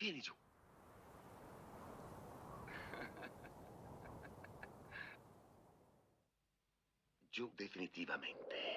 Vieni giù. Giù definitivamente.